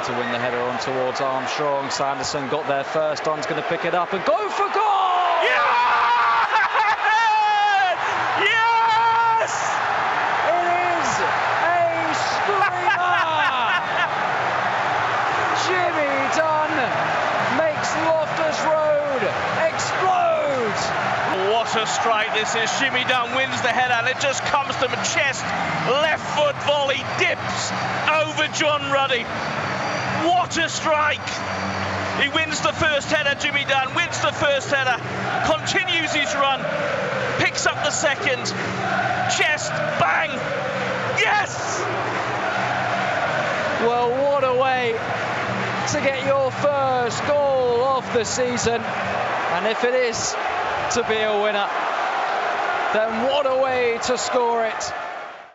looking to win the header on towards Armstrong. Sanderson got there first. Dunne's going to pick it up and go for goal! Yeah! Yes! It is a screamer! Jimmy Dunne makes Loftus Road explode! What a strike this is. Jimmy Dunne wins the header and it just comes to him chest. Left foot volley dips over John Ruddy. What a strike! He wins the first header, Jimmy Dunne wins the first header, continues his run, picks up the second, chest, bang, yes! Well, what a way to get your first goal of the season. And if it is to be a winner, then what a way to score it.